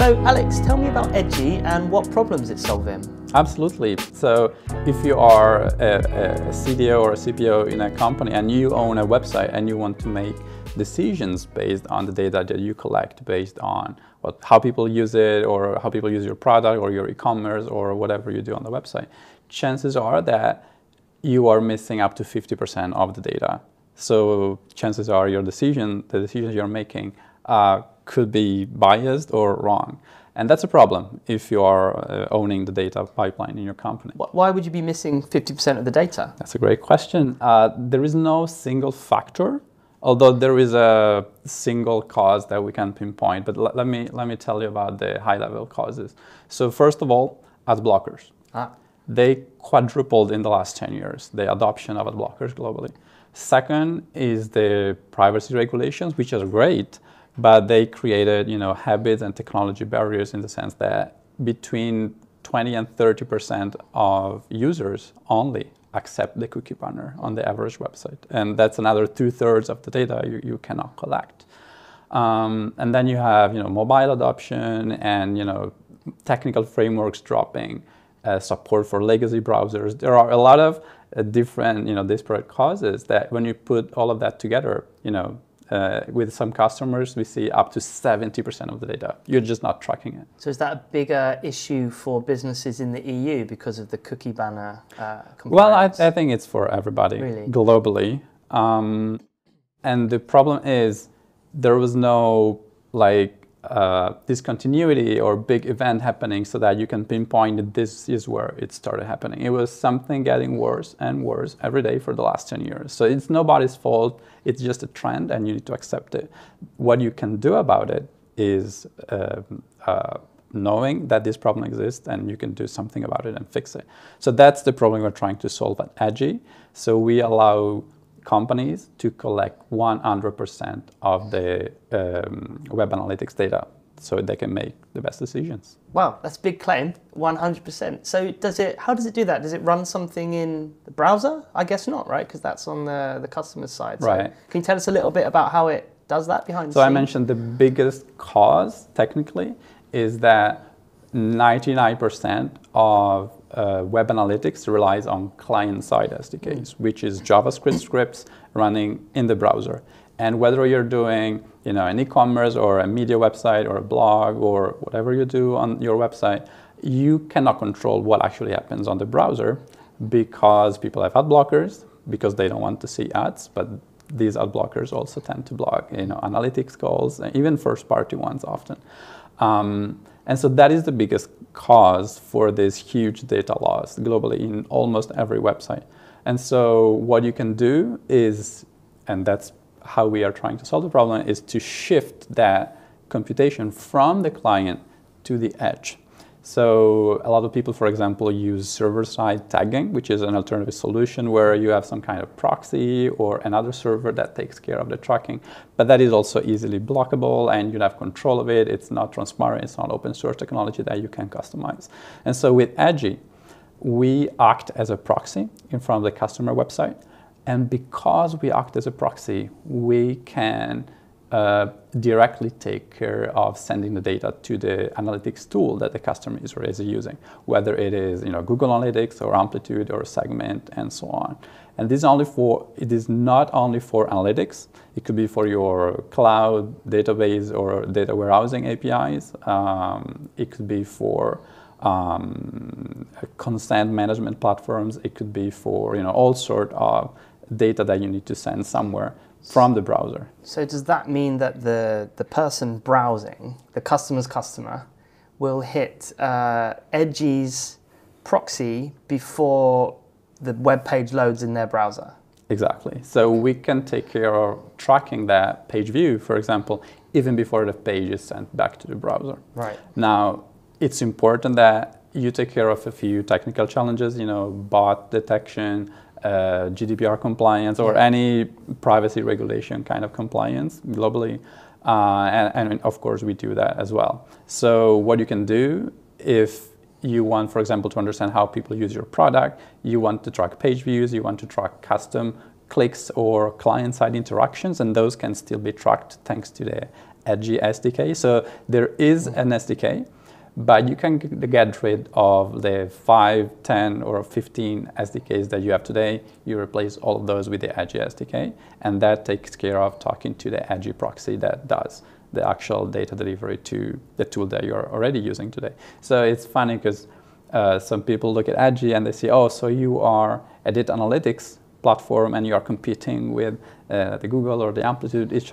So, Alex, tell me about Edgee and what problems it's solving. Absolutely. So, if you are a, a, CDO or a CPO in a company and you own a website and you want to make decisions based on the data that you collect, based on what, how people use it, or how people use your product, or your e-commerce, or whatever you do on the website, chances are that you are missing up to 50% of the data. So, chances are your decision, the decisions you're making, uh, could be biased or wrong. And that's a problem if you are uh, owning the data pipeline in your company. Why would you be missing 50% of the data? That's a great question. Uh, there is no single factor, although there is a single cause that we can pinpoint. But let me, let me tell you about the high level causes. So, first of all, ad blockers. Ah. They quadrupled in the last 10 years, the adoption of ad blockers globally. Second is the privacy regulations, which are great but they created you know habits and technology barriers in the sense that between 20 and 30 percent of users only accept the cookie banner on the average website. And that's another two-thirds of the data you, you cannot collect. Um, and then you have you know mobile adoption and you know technical frameworks dropping uh, support for legacy browsers. There are a lot of uh, different you know disparate causes that when you put all of that together you know uh, with some customers, we see up to 70% of the data. You're just not tracking it. So is that a bigger issue for businesses in the EU because of the cookie banner uh, Well, I, I, think it's for everybody really? globally. Um, and the problem is there was no like uh, discontinuity or big event happening so that you can pinpoint that this is where it started happening. It was something getting worse and worse every day for the last 10 years. So it's nobody's fault. It's just a trend and you need to accept it. What you can do about it is uh, uh, knowing that this problem exists and you can do something about it and fix it. So that's the problem we're trying to solve at Edgee. So we allow companies to collect 100% of the um, web analytics data so they can make the best decisions. Wow, that's a big claim, 100%. So does it how does it do that? Does it run something in the browser? I guess not, right? Because that's on the the customer's side. So right. Can you tell us a little bit about how it does that behind the So scene? I mentioned the biggest cause technically is that 99% of uh, web analytics relies on client-side SDKs, which is JavaScript scripts running in the browser. And whether you're doing, you know, an e-commerce or a media website or a blog or whatever you do on your website, you cannot control what actually happens on the browser because people have ad blockers because they don't want to see ads, but these ad blockers also tend to block, you know, analytics calls, even first-party ones often. Um, and so that is the biggest cause for this huge data loss globally in almost every website. And so what you can do is, and that's how we are trying to solve the problem, is to shift that computation from the client to the edge. So a lot of people, for example, use server-side tagging, which is an alternative solution where you have some kind of proxy or another server that takes care of the tracking. But that is also easily blockable and you have control of it. It's not transparent. It's not open source technology that you can customize. And so with Edgee, we act as a proxy in front of the customer website. And because we act as a proxy, we can uh, directly take care of sending the data to the analytics tool that the customer is already using, whether it is you know, Google Analytics or Amplitude or Segment and so on. And this is only for, it is not only for analytics, it could be for your cloud database or data warehousing APIs. Um, it could be for um, consent management platforms. It could be for you know all sort of data that you need to send somewhere from the browser. So does that mean that the, the person browsing, the customer's customer, will hit uh, Edgee's proxy before the web page loads in their browser? Exactly. So we can take care of tracking that page view, for example, even before the page is sent back to the browser. Right. Now, it's important that you take care of a few technical challenges, you know, bot detection, uh, GDPR compliance or yeah. any privacy regulation kind of compliance globally. Uh, and, and, of course, we do that as well. So, what you can do if you want, for example, to understand how people use your product, you want to track page views, you want to track custom clicks or client-side interactions, and those can still be tracked thanks to the Edgee SDK. So there is an SDK, but you can get rid of the 5, 10, or 15 SDKs that you have today. You replace all of those with the Edgee SDK, and that takes care of talking to the Edgee proxy that does the actual data delivery to the tool that you're already using today. So it's funny because uh, some people look at Edgee and they say, oh, so you are a data analytics platform and you are competing with uh, the Google or the Amplitude. It's,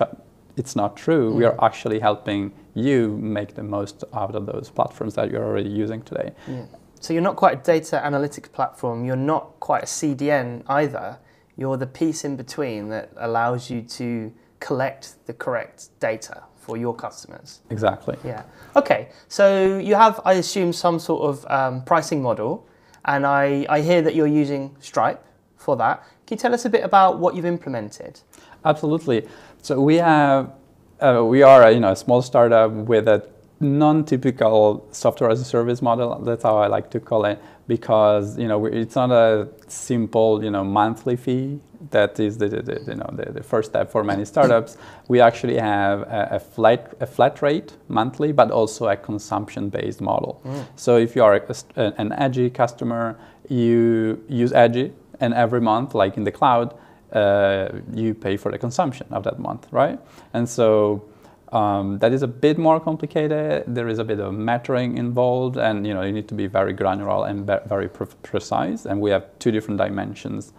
it's not true. Mm. We are actually helping you make the most out of those platforms that you're already using today. Yeah. So you're not quite a data analytics platform. You're not quite a CDN either. You're the piece in between that allows you to collect the correct data for your customers. Exactly. Yeah. Okay. So you have, I assume, some sort of um, pricing model, and I, I hear that you're using Stripe for that. Can you tell us a bit about what you've implemented? Absolutely. So we have, uh, we are a, you know a small startup with a non-typical software as a service model. That's how I like to call it because you know it's not a simple you know monthly fee that is the, the, you know the, the, first step for many startups. We actually have a, a flat a flat rate monthly, but also a consumption based model. Mm. So if you are a, an Edgee customer, you use Edgee, and every month, like in the cloud, uh, you pay for the consumption of that month, right? And so um, that is a bit more complicated. There is a bit of metering involved, and you know you need to be very granular and very pre precise. And we have two different dimensions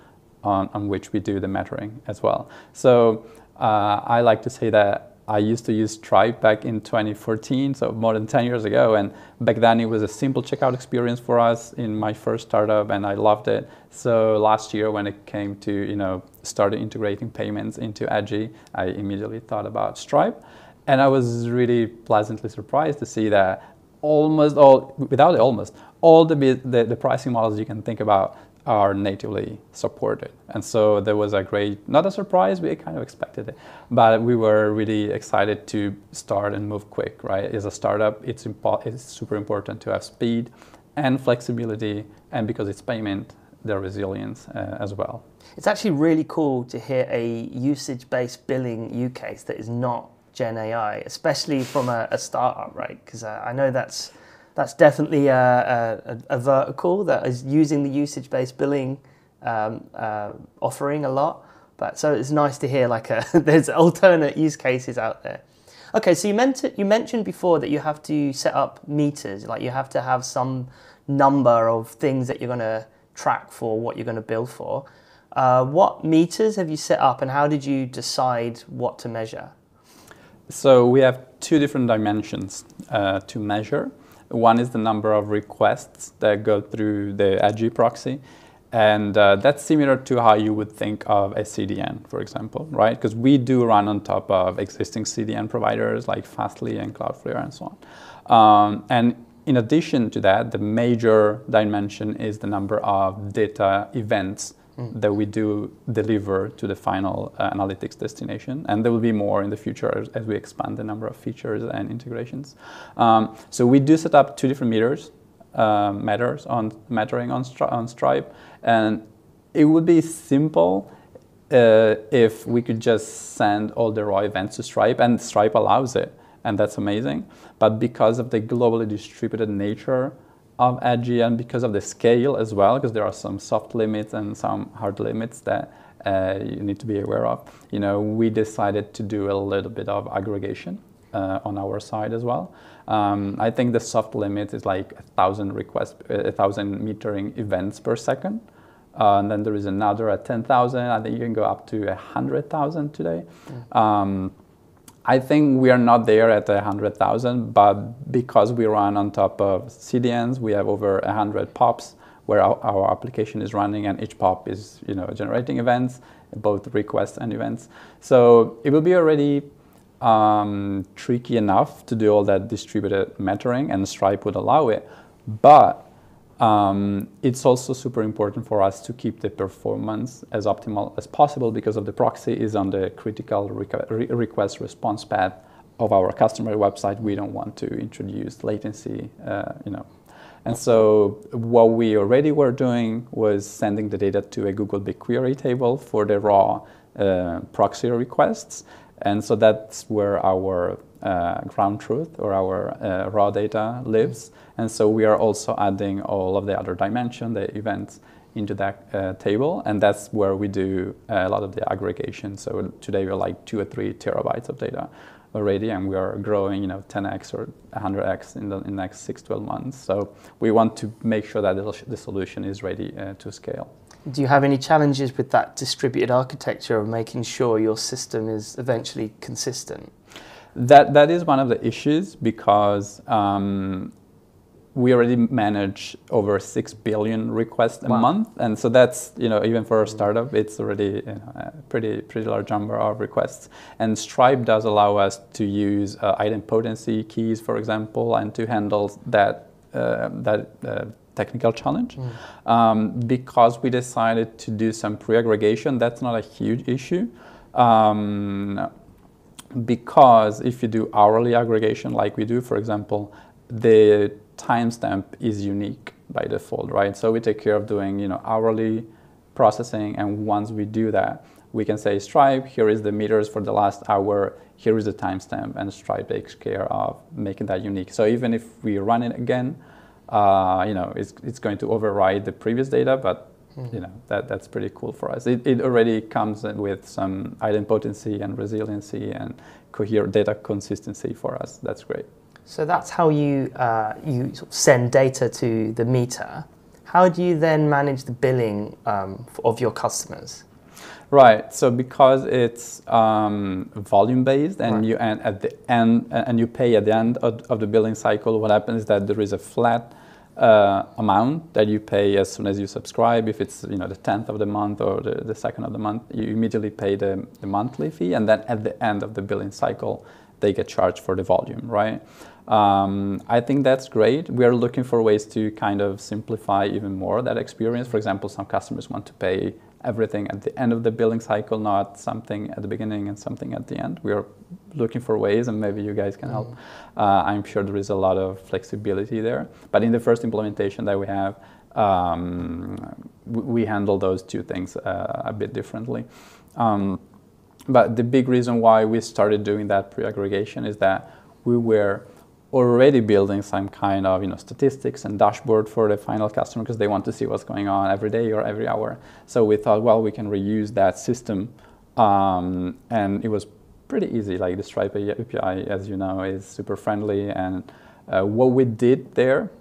on, on which we do the metering as well. So uh, I like to say that I used to use Stripe back in 2014, so more than 10 years ago. And back then it was a simple checkout experience for us in my first startup, and I loved it. So last year, when it came to you know start integrating payments into Edgee, I immediately thought about Stripe, and I was really pleasantly surprised to see that almost all, without almost all the, the, the pricing models you can think about are natively supported. And so there was a great, not a surprise, we kind of expected it, but we were really excited to start and move quick, right? As a startup, it's, impo- it's super important to have speed and flexibility, and because it's payment, the resilience uh, as well. It's actually really cool to hear a usage based billing use case that is not Gen AI, especially from a, a startup, right? Because uh, I know that's that's definitely a, a, a, vertical that is using the usage-based billing um, uh, offering a lot. But so it's nice to hear like a, there's alternate use cases out there. Okay, so you meant you mentioned before that you have to set up meters, like you have to have some number of things that you're going to track for what you're going to bill for. Uh, what meters have you set up, and how did you decide what to measure? So we have two different dimensions uh, to measure. One is the number of requests that go through the Edgee proxy. And uh, that's similar to how you would think of a CDN, for example, right? Because we do run on top of existing CDN providers like Fastly and Cloudflare and so on. Um, and in addition to that, the major dimension is the number of data events mm. that we do deliver to the final uh, analytics destination. And there will be more in the future as, as we expand the number of features and integrations. Um, so we do set up two different meters, uh, matters on metering on, Stri on Stripe. And it would be simple uh, if we could just send all the raw events to Stripe, and Stripe allows it, and that's amazing. But because of the globally distributed nature of Edgee and because of the scale as well, because there are some soft limits and some hard limits that uh, you need to be aware of. You know, we decided to do a little bit of aggregation uh, on our side as well. Um, I think the soft limit is like a thousand requests, a thousand metering events per second. Uh, and then there is another at 10,000. I think you can go up to 100,000 today. Mm. Um, I think we are not there at 100,000, but because we run on top of CDNs, we have over 100 POPs where our, our, application is running and each POP is you know, generating events, both requests and events. So it will be already um, tricky enough to do all that distributed metering and Stripe would allow it. But um, it's also super important for us to keep the performance as optimal as possible because of the proxy is on the critical re request response path of our customer website. We don't want to introduce latency, uh, you know, And so what we already were doing was sending the data to a Google BigQuery table for the raw uh, proxy requests. And so that's where our uh, ground truth or our uh, raw data lives. And so we are also adding all of the other dimension, the events into that uh, table, and that's where we do a lot of the aggregation. So today we're like two or three terabytes of data already, and we are growing, you know, 10x or 100x in the, in the next six, 12 months. So we want to make sure that the, the solution is ready uh, to scale. Do you have any challenges with that distributed architecture of making sure your system is eventually consistent? That that is one of the issues because um, we already manage over six billion requests a wow. month, and so that's you know even for a startup, it's already you know, a pretty pretty large number of requests. And Stripe does allow us to use uh, idempotency keys, for example, and to handle that uh, that. Uh, technical challenge mm. um, because we decided to do some pre-aggregation that's not a huge issue um, because if you do hourly aggregation like we do for example the timestamp is unique by default, right? So we take care of doing, you know, hourly processing, and once we do that, we can say Stripe, here is the meters for the last hour, here is the timestamp, and Stripe takes care of making that unique. So even if we run it again, uh, you know, it's, it's going to override the previous data, but mm-hmm. you know that that's pretty cool for us. It, it already comes with some idempotency and resiliency and coherent data consistency for us. That's great. So that's how you, uh, you sort of send data to the meter. How do you then manage the billing um, of your customers? Right. So because it's um, volume based, and right. you and at the end and you pay at the end of, of, the billing cycle, what happens is that there is a flat uh, amount that you pay as soon as you subscribe. If it's you know the tenth of the month or the, the second of the month, you immediately pay the, the monthly fee, and then at the end of the billing cycle, they get charged for the volume. Right. Um, I think that's great. We are looking for ways to kind of simplify even more that experience. For example, some customers want to pay everything at the end of the billing cycle, not something at the beginning and something at the end. We are looking for ways, and maybe you guys can help. Mm-hmm. Uh, I'm sure there is a lot of flexibility there. But in the first implementation that we have, um, we handle those two things uh, a bit differently. Um, but the big reason why we started doing that pre-aggregation is that we were already building some kind of you know statistics and dashboard for the final customer because they want to see what's going on every day or every hour. So we thought, well, we can reuse that system, um, and it was pretty easy. Like the Stripe API, as you know, is super friendly, and uh, what we did there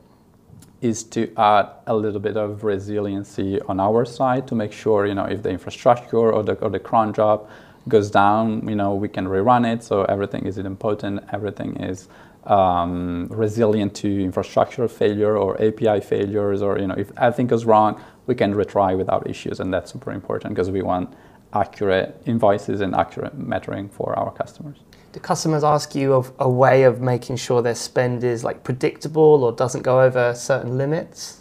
is to add a little bit of resiliency on our side to make sure you know if the infrastructure or the or the cron job goes down, you know we can rerun it, so everything is idempotent, everything is um, resilient to infrastructure failure or API failures, or you know, if anything goes wrong, we can retry without issues, and that's super important because we want accurate invoices and accurate metering for our customers. Do customers ask you of a way of making sure their spend is like predictable or doesn't go over certain limits?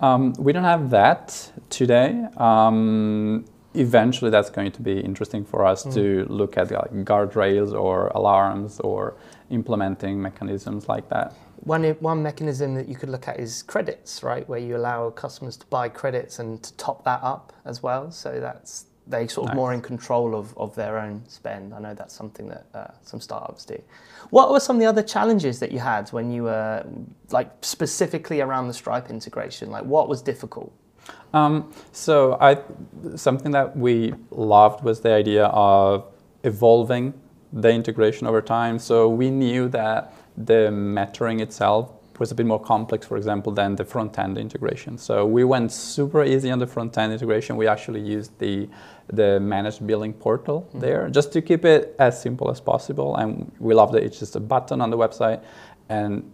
Um, we don't have that today. Um, eventually, that's going to be interesting for us mm. to look at like guardrails or alarms or implementing mechanisms like that. One, one mechanism that you could look at is credits, right, where you allow customers to buy credits and to top that up as well. So that's they sort of nice. more in control of, of their own spend. I know that's something that uh, some startups do. What were some of the other challenges that you had when you were like specifically around the Stripe integration? Like what was difficult? Um, so I something that we loved was the idea of evolving the integration over time. So we knew that the metering itself was a bit more complex, for example, than the front-end integration. So we went super easy on the front-end integration. We actually used the the managed billing portal mm-hmm. there just to keep it as simple as possible. And we love that it's just a button on the website, and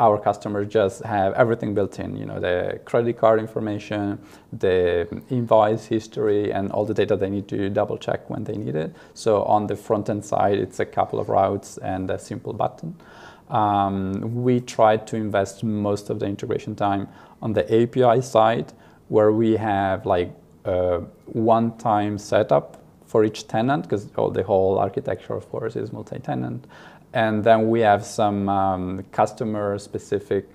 our customers just have everything built in, you know, the credit card information, the invoice history, and all the data they need to double check when they need it. So on the front end side, it's a couple of routes and a simple button. Um, we try to invest most of the integration time on the API side, where we have like a one-time setup for each tenant, because all the whole architecture, of course, is multi-tenant. And then we have some um, customer specific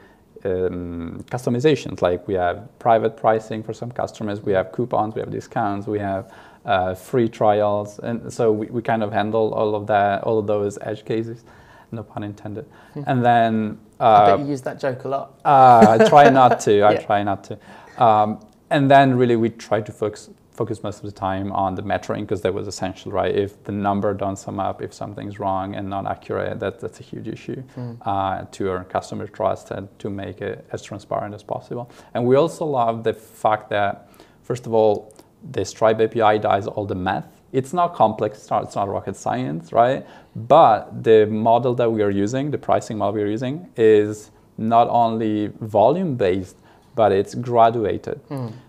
um, customizations. Like we have private pricing for some customers, we have coupons, we have discounts, we have uh, free trials, and so we, we kind of handle all of that, all of those edge cases. No pun intended. Hmm. And then I bet uh, you use that joke a lot. uh, I try not to. I Yeah. try not to. Um, and then really we try to focus focus most of the time on the metering because that was essential, right? If the number don't sum up, if something's wrong and not accurate, that, that's a huge issue uh, to earn customer trust and to make it as transparent as possible. And we also love the fact that, first of all, the Stripe API does all the math. It's not complex, it's not, it's not rocket science, right? But the model that we are using, the pricing model we are using, is not only volume based, but it's graduated.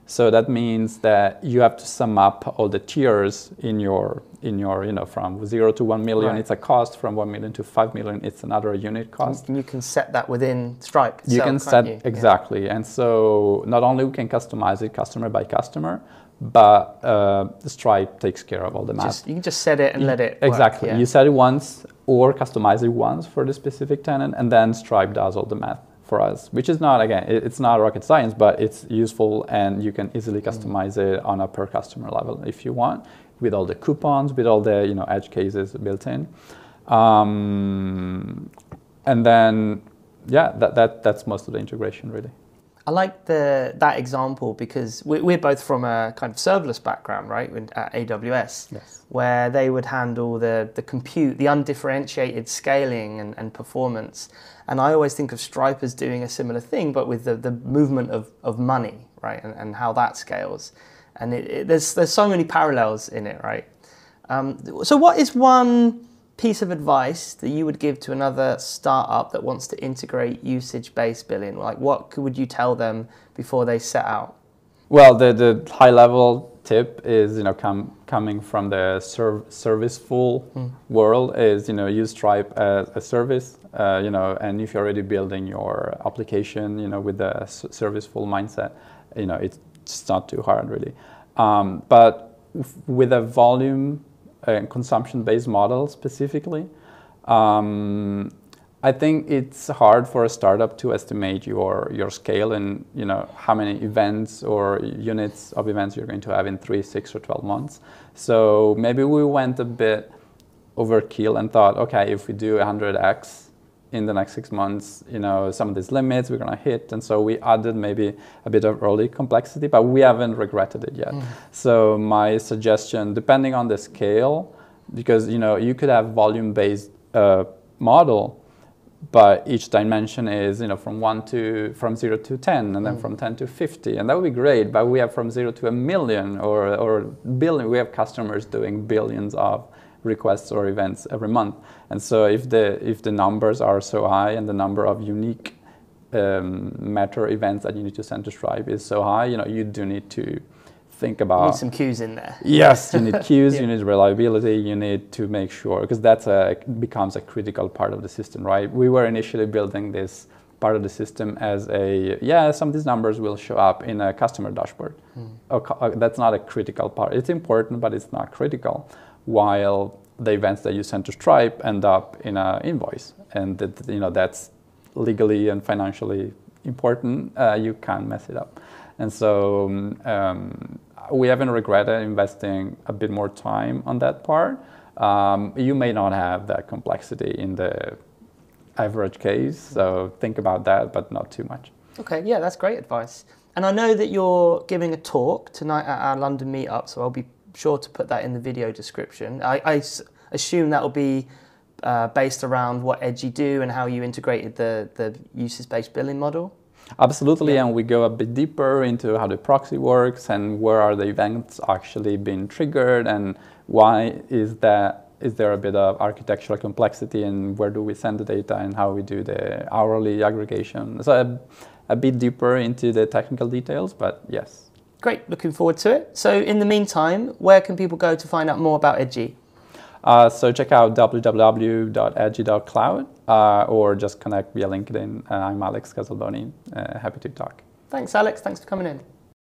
So that means that you have to sum up all the tiers in your in your you know from zero to one million, Right. it's a cost. From one million to five million, it's another unit cost. And you can set that within Stripe. You itself, can can't set you? Yeah. exactly, and so not only we can customize it customer by customer, but uh, Stripe takes care of all the math. Just, you can just set it and let it. work, Exactly. yeah. You set it once or customize it once for the specific tenant, and then Stripe does all the math for us, which is not, again, it- it's not rocket science, but it's useful and you can easily Mm. customize it on a per customer level if you want, with all the coupons, with all the you know edge cases built in. Um, and then, yeah, that, that, that's most of the integration really. I like the that example because we- we're both from a kind of serverless background, right? At AWS, Yes. where they would handle the the compute, the undifferentiated scaling and, and performance. And I always think of Stripe as doing a similar thing, but with the, the movement of, of money, right? And, and how that scales. And it, it, there's there's so many parallels in it, right? Um, so, what is one piece of advice that you would give to another startup that wants to integrate usage-based billing? Like, what would you tell them before they set out? Well, the, the high level tip is, you know, com- coming from the serv- serviceful world is, you know, use Stripe as a service, uh, you know, and if you're already building your application, you know, with the s- serviceful mindset, you know, it's just not too hard really. Um, but f- with a volume consumption-based model specifically, um, I think it's hard for a startup to estimate your your scale and you know how many events or units of events you're going to have in three, six, or twelve months. So maybe we went a bit overkill and thought, okay, if we do 100x in the next six months, you know, some of these limits we're gonna hit, and so we added maybe a bit of early complexity, but we haven't regretted it yet. So my suggestion, depending on the scale, because you know you could have volume-based uh, model, but each dimension is you know from one to from zero to ten, and then from ten to fifty, and that would be great. But we have from zero to a million or or billion. We have customers doing billions of requests or events every month, and so if the if the numbers are so high and the number of unique um, matter events that you need to send to Stripe is so high, you know you do need to think You about need some queues in there. Yes, you need queues, Yeah. you need reliability, you need to make sure because that's a becomes a critical part of the system, right? We were initially building this part of the system as a yeah, some of these numbers will show up in a customer dashboard. Uh, that's not a critical part. It's important, but it's not critical. While the events that you send to Stripe end up in an invoice, and that, you know that's legally and financially important. Uh, you can't mess it up, and so um, we haven't regretted investing a bit more time on that part. Um, you may not have that complexity in the average case, so think about that, but not too much. Okay, yeah, that's great advice. And I know that you're giving a talk tonight at our London meetup, so I'll be sure to put that in the video description. I, assume that will be uh, based around what Edgee do and how you integrated the, the usage-based billing model. Absolutely, Yeah. and we go a bit deeper into how the proxy works and where are the events actually being triggered and why is that is there a bit of architectural complexity and where do we send the data and how we do the hourly aggregation. So a, a bit deeper into the technical details, but yes. Great, looking forward to it. So, in the meantime, where can people go to find out more about Edgee? Uh, so check out www.edgee.cloud uh, or just connect via LinkedIn. Uh, I'm Alex Casalboni. Uh, happy to talk. Thanks, Alex. Thanks for coming in.